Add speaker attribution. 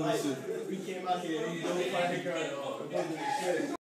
Speaker 1: Like, we came out here. Oh, it wasn't a shit.